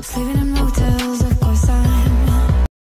Saving in my